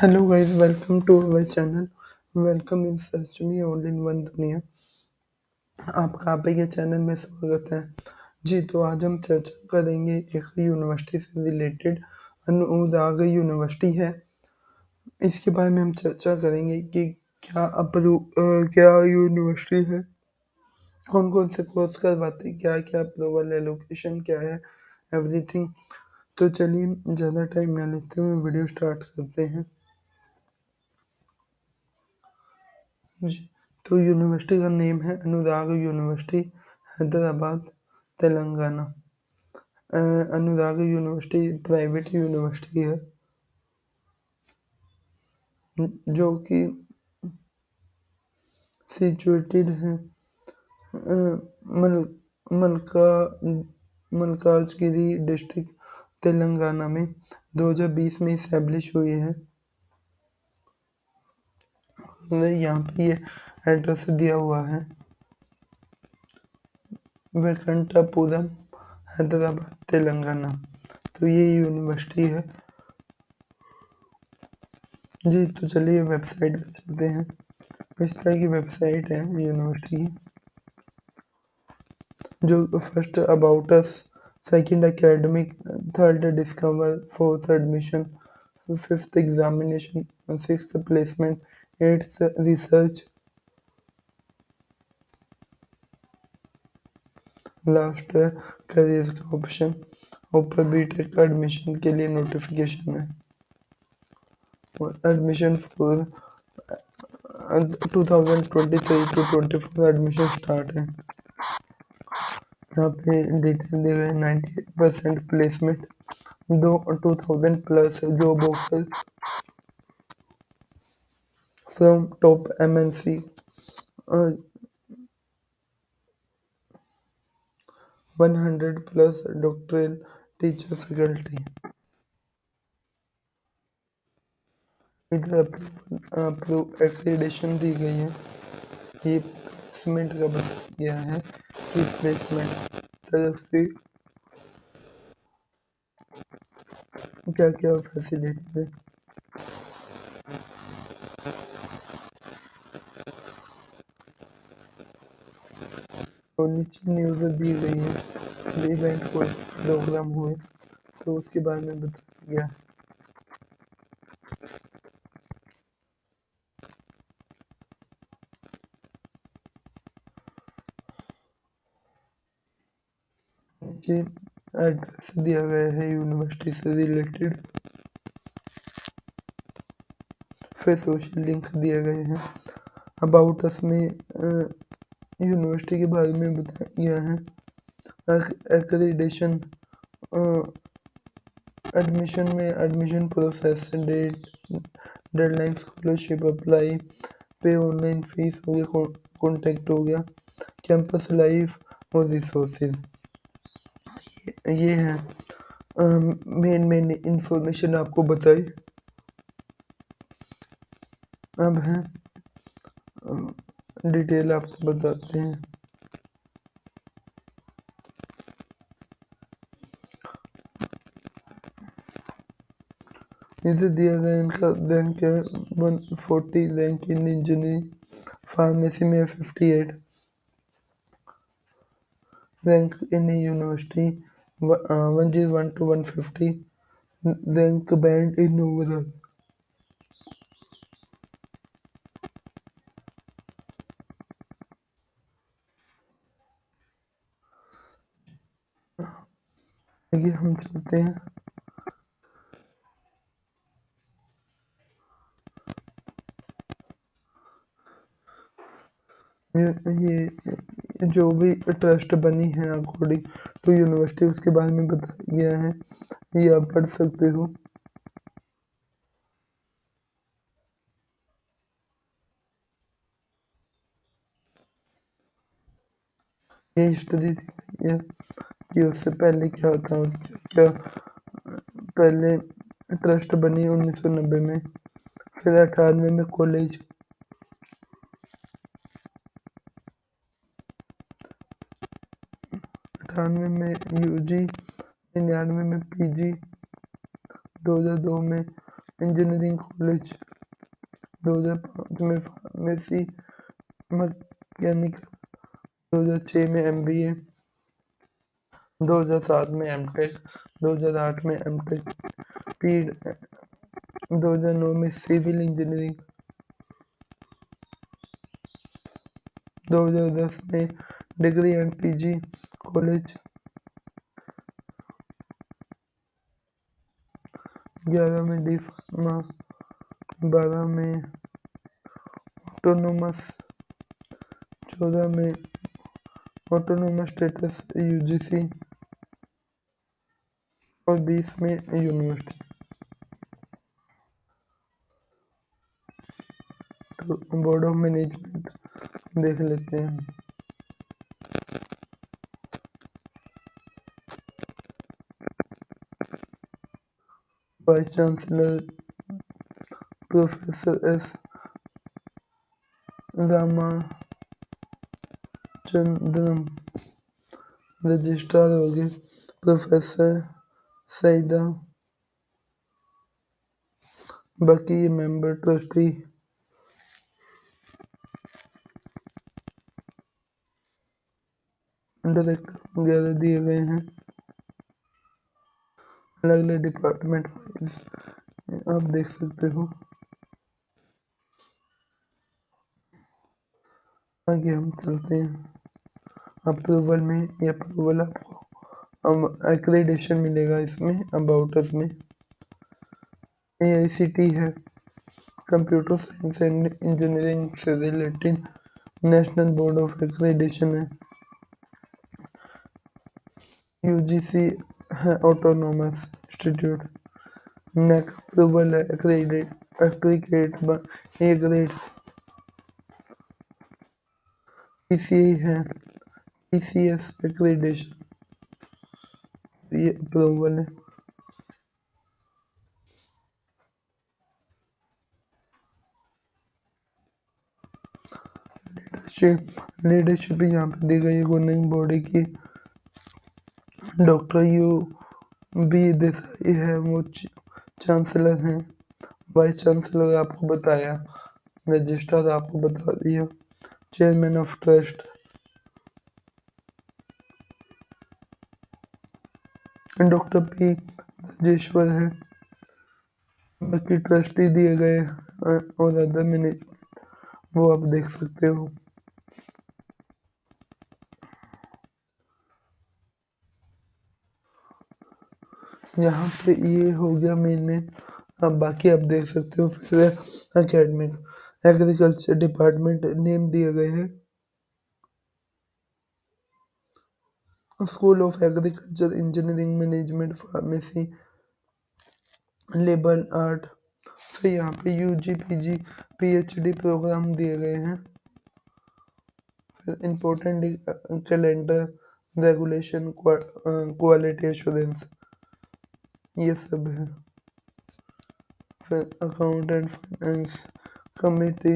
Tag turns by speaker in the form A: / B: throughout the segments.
A: Hello guys welcome to our channel welcome in search me all in one दुनिया। आपका आप के channel में स्वागत है। जी तो आज हम चर्चा करेंगे एक यूनिवर्सिटी से रिलेटेड अनुराग यूनिवर्सिटी है। इसके बारे में हम चर्चा करेंगे कि क्या अप्रूव क्या यूनिवर्सिटी है। कौन कौन से कोर्स करवाते क्या क्या अप्रूवल है लोकेशन क्या है एवरीथिंग तो चलिए, ज़्यादा टाइम ना लेते हुए वीडियो स्टार्ट करते हैं। जी। तो यूनिवर्सिटी का नेम है Anurag university Hyderabad, Telangana. Anurag university private university है, जो कि सिचुएटेड है। मल, मलका, मलकाजगिरी डिस्ट्रिक्ट तेलंगाना में। 2020 में इस्टेब्लिश हुई है। यहाँ पे ये एड्रेस दिया हुआ है। वेंकटापुरम, हैदराबाद, तेलंगाना। तो ये यूनिवर्सिटी है। जी तो चलिए वेबसाइट पे चलते हैं। इस तरह की वेबसाइट है यूनिवर्सिटी की। जो first about us second academic third discover fourth admission fifth examination six placement eighth research last है करियर का ऑप्शन ऊपर बीटेक एडमिशन के लिए नोटिफिकेशन है. Admission for 2023 to 24 admission start है. यहाँ पे डिटेल दिए हुए नाइन्टी परसेंट प्लेसमेंट दो two thousand plus job offer M N C one hundred plus doctoral teacher faculty इधर एक्रीडेशन दी गई है। ये प्लेसमेंट का बताया गया है। कि प्लेसमेंट तरफ़ से क्या क्या फैसिलिटी है? और नीचे न्यूज़ दी गई है। इवेंट को प्रोग्राम हुए। तो उसके बारे में बताया गया नीचे एड्रेस दिया गया है यूनिवर्सिटी से रिलेटेड फिर सोशल लिंक दिए गए हैं। अबाउट अस में यूनिवर्सिटी के बारे में बताया गया है। एक्रेडिशन एडमिशन में admission process date deadline scholarship apply pay online fees हो गया कॉन्टेक्ट हो गया कैंपस लाइफ और रिसोर्सेज ये है। मेन मेन इंफॉर्मेशन आपको बताई। अब है। डिटेल आपको बताते हैं। इसे दिया गया इनका रैंक है one forty rank in engineering pharmacy में fifty eight. Rank in university one zero one to one fifty. Rank band in overall. आगे हम चलते हैं। ये जो भी ट्रस्ट बनी है अकॉर्डिंग टू यूनिवर्सिटी, उसके बारे में बताया गया है। ये आप पढ़ सकते हो। ये गई है कि उससे पहले क्या होता है क्या पहले ट्रस्ट बनी 1990 में, फिर अठानवे में कॉलेज। अठानवे में यूजी निन्यानवे में पीजी 2002 में इंजीनियरिंग कॉलेज 2005 में फार्मेसी मैकेनिकल 2006 में एमबीए 2007 में एमटेक 2008 में एमटेक पी 2009 में सिविल इंजीनियरिंग 2010 में डिग्री एंड पीजी कॉलेज, ग्यारह में डी फार्मा, बारह में ऑटोनोमस चौदह में ऑटोनोमस स्टेटस यूजीसी और बीस में यूनिवर्सिटी। तो बोर्ड ऑफ़ मैनेजमेंट देख लेते हैं vice chancellor professor S Ramachandram registrar हो गए। प्रोफेसर सईदा। बाकी मेंबर ट्रस्टी डायरेक्टर वगैरह दिए गए हैं। अलग अलग डिपार्टमेंट वाइज आप देख सकते हो। आगे हम चलते हैं। अप्रूवल में ये अप्रूवल आपको एक्रेडिशन मिलेगा इसमें अबाउटस में। ए आई सी टी है। कंप्यूटर साइंस एंड इंजीनियरिंग से related national board of accreditation है। यू जी सी है ऑटोनोमस इंस्टीट्यूट नेक अप्रूवल है एक्रेडिट ए ग्रेड पीसीआई है एस एक्रेडिशन ये अप्रूवल है लीडरशिप लीडरशिप यहाँ पे दी गई गवर्निंग बॉडी की। डॉक्टर यू बी देसाई है, वो चांसलर हैं। वाइस चांसलर आपको बताया रजिस्ट्रार आपको बता दिया। Chairman of trust doctor P Rajeshwar है। बाकी ट्रस्टी दिए गए और अदर मैनेजमेंट वो आप देख सकते हो। यहाँ पे ये हो गया मैंने। अब बाकी आप देख सकते हो फिर अकेडमिक एग्रीकल्चर डिपार्टमेंट नेम दिए गए हैं। School of agriculture engineering management pharmacy labour art फिर यहाँ पे U G P G P H D programme दिए गए हैं। फिर important calendar regulation quality assurance ये सब है। फिर अकाउंट एंड फाइनेंस कमेटी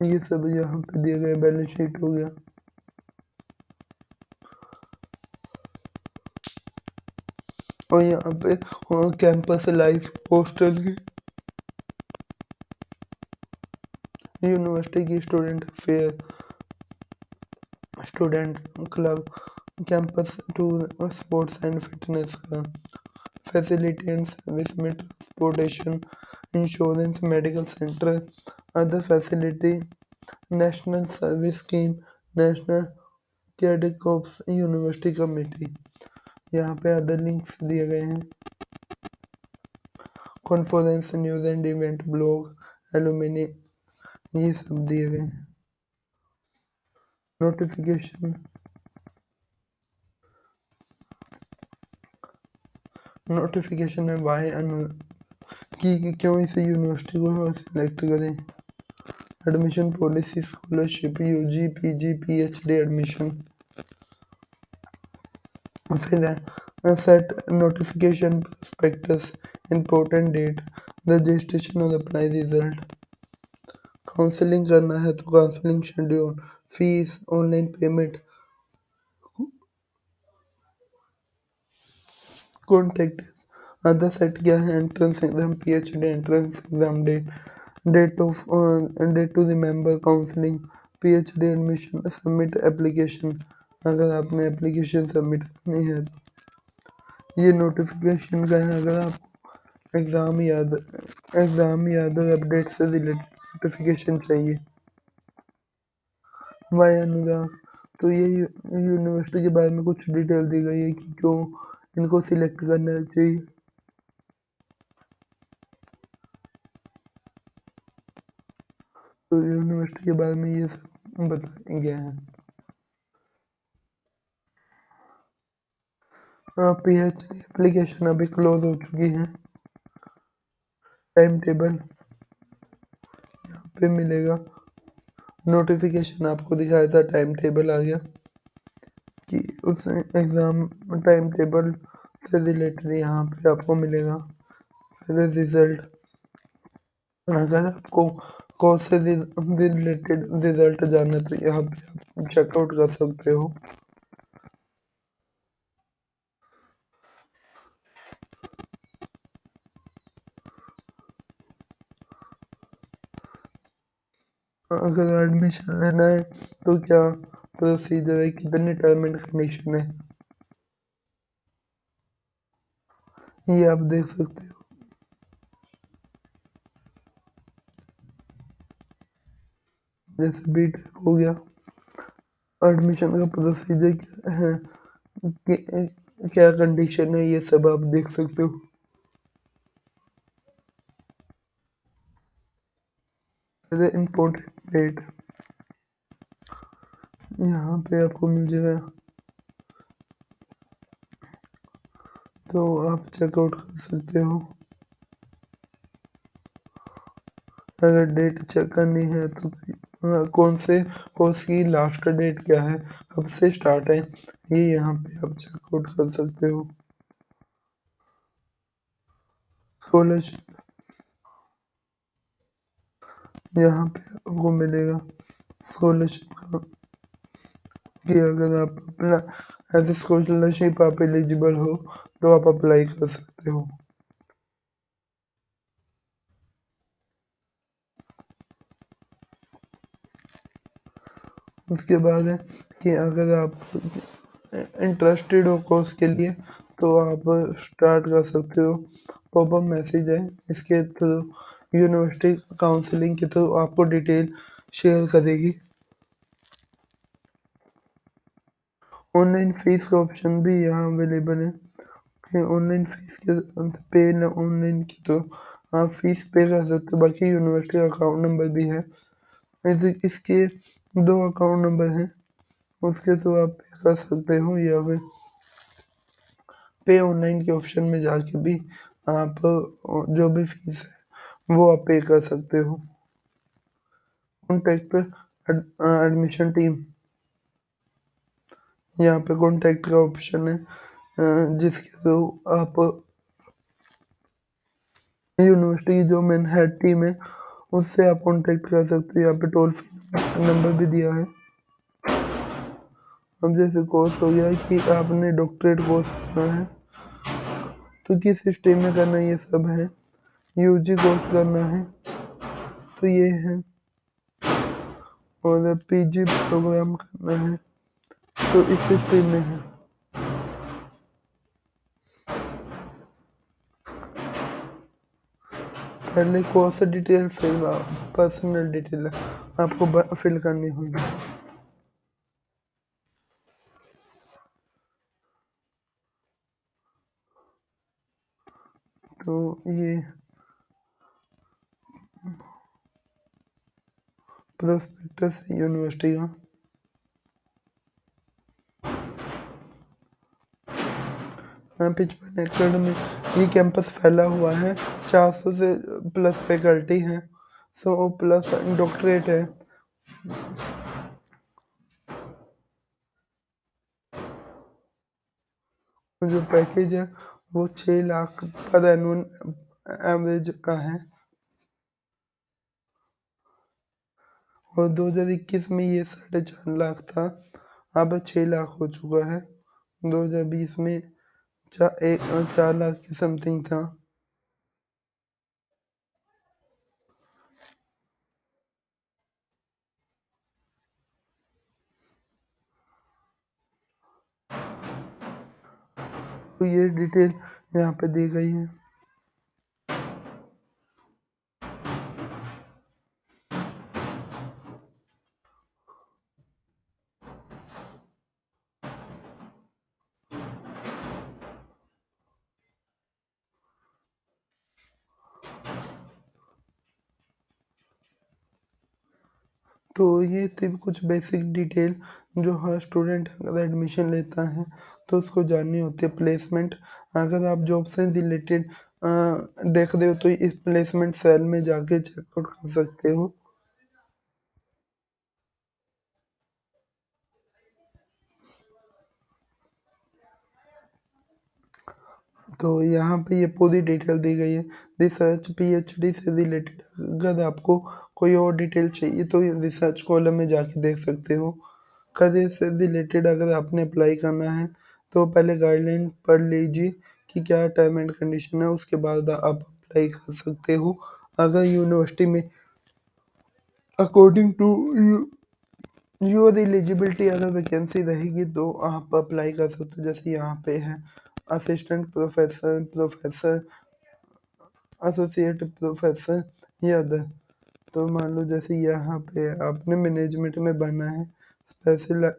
A: ये सब यहाँ पे दिए गए बैलेंस शीट हो गया। और यहाँ पे कैंपस लाइफ हॉस्टल की यूनिवर्सिटी की student fair student club campus tour sports and fitness का फैसिलिटी एंड सर्विस में transportation insurance medical centre other facility national service scheme national cadet corps university committee यहाँ पे अदर लिंक्स दिए गए हैं। Conference news and event blog alumni ये सब दिए गए हैं। नोटिफिकेशन नोटिफिकेशन में वाई कि क्यों इसे यूनिवर्सिटी को सिलेक्ट करें? Admission policy scholarship UG PG PhD admission फिर set notification prospectus important date registration और अप्लाई रिज़ल्ट काउंसलिंग करना है तो counselling schedule fees online payment contact other set क्या है? Entrance exam P H D entrance exam date date of date to the member counselling P H D admission submit application अगर आपने application submit करनी है तो ये notification का है, अगर आपको एग्ज़ाम याद एग्ज़ाम या अदर अपडेट से रिलेटेड नोटिफिकेशन चाहिए वाई अनुदान तो ये यूनिवर्सिटी के बारे में कुछ डिटेल दी गई है कि क्यों इनको सिलेक्ट करना चाहिए। तो यूनिवर्सिटी के बारे में ये सब बताया गया है। पी एच डी एप्लीकेशन अभी क्लोज हो चुकी है। टाइम टेबल यहाँ पे मिलेगा। नोटिफिकेशन आपको दिखाया था टाइम टेबल आ गया कि उस एग्ज़ाम टाइम टेबल से रिलेटेड यहाँ पे आपको मिलेगा। फिर रिज़ल्ट अगर आपको कोर्स से रिलेटेड रिज़ल्ट जानना तो यहाँ पे आप चेकआउट कर सकते हो। अगर एडमिशन लेना है तो क्या प्रोसीजर है कितने टर्म एंड कंडीशन है? ये आप देख सकते हो। जैसे बी टेक हो गया एडमिशन का प्रोसीजर क्या है क्या कंडीशन है, ये सब आप देख सकते हो। इम्पोर्टेंट डेट यहाँ पे आपको मिल जाएगा। तो आप चेकआउट कर सकते हो। अगर डेट चेक करनी है तो हाँ, कौन से कोर्स की लास्ट डेट क्या है कब से स्टार्ट है ये यहाँ पे आप चेकआउट कर सकते हो। स्कॉलरशिप यहाँ पे आपको मिलेगा स्कॉलरशिप का कि अगर आप अपना एज स्कॉलरशिप आप एलिजिबल हो तो आप अप्लाई कर सकते हो। उसके बाद है कि अगर आप इंटरेस्टेड हो कोर्स के लिए तो आप स्टार्ट कर सकते हो। पॉपअप मैसेज है, इसके थ्रू यूनिवर्सिटी काउंसलिंग के थ्रू आपको डिटेल शेयर करेगी। ऑनलाइन फ़ीस का ऑप्शन भी यहाँ अवेलेबल है। ऑनलाइन फ़ीस के पे न ऑनलाइन की तो आप फ़ीस पे कर सकते हो, बाकी यूनिवर्सिटी का अकाउंट नंबर भी है। इसके दो अकाउंट नंबर हैं, उसके थ्रू आप पे कर सकते हो या फिर पे ऑनलाइन के ऑप्शन में जाके भी आप, जो भी फ़ीस है वो आप पे कर सकते हो। कॉन्टैक्ट एडमिशन टीम यहाँ पे कॉन्टैक्ट का ऑप्शन है जिसके थ्रू आप यूनिवर्सिटी की जो मेन हेड टीम है, उससे आप कॉन्टैक्ट कर सकते हो। यहाँ पे टोल फ्री नंबर भी दिया है। अब जैसे कोर्स हो गया कि आपने डॉक्टरेट कोर्स करना है तो किस स्ट्रीम में करना ये सब है। यूजी कोर्स करना है तो ये है। और पीजी प्रोग्राम करना है तो इस स्ट्रीम में है। पहले course detail fill personal detail आपको फिल करनी होगी। तो ये प्रोस्पेक्टस यूनिवर्सिटी का। एकड़ में ये कैंपस फैला हुआ है। चार सौ से प्लस फैकल्टी हैं। सौ प्लस डॉक्टरेट है। जो पैकेज है, वो छः लाख पर एनुअल एवरेज का है। और दो हज़ार इक्कीस में ये साढ़े चार लाख था। अब छः लाख हो चुका है। दो हज़ार बीस में चा, एक चार लाख के समथिंग था। तो ये डिटेल यहाँ पे दी गई है। तो ये थे कुछ बेसिक डिटेल जो हर स्टूडेंट अगर एडमिशन लेता है तो उसको जाननी होती है प्लेसमेंट अगर आप जॉब से रिलेटेड देख रहे हो तो इस प्लेसमेंट सेल में जाके चेकआउट कर सकते हो। तो यहाँ पे ये पूरी डिटेल दी गई है। रिसर्च पीएचडी से रिलेटेड अगर आपको कोई और डिटेल चाहिए तो रिसर्च कॉलम में जाके देख सकते हो। करियर से रिलेटेड अगर आपने अप्लाई करना है तो पहले गाइडलाइन पढ़ लीजिए कि क्या टर्म एंड कंडीशन है, उसके बाद आप अप्लाई कर सकते हो। अगर यूनिवर्सिटी में अकॉर्डिंग टू योर एलिजिबिलिटी अगर वैकेंसी रहेगी तो आप अप्लाई कर सकते हो, जैसे यहाँ पे है। Assistant professor professor associate professor या अदर तो मान लो जैसे यहाँ पे आपने मैनेजमेंट में बना है स्पेशल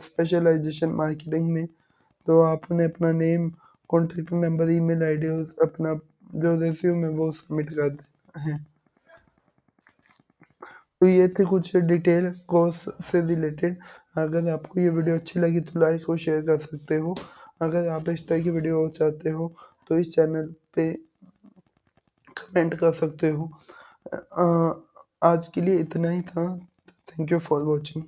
A: स्पेशलाइजेशन मार्केटिंग में तो आपने अपना name contact number email ID अपना जो रेज्यूम है वो सबमिट कर देना है। तो ये थे कुछ डिटेल कोर्स से रिलेटेड अगर आपको ये वीडियो अच्छी लगी तो लाइक और शेयर कर सकते हो। अगर आप इस तरह की वीडियो चाहते हो तो इस चैनल पे कमेंट कर सकते हो। आज के लिए इतना ही था। Thank you for watching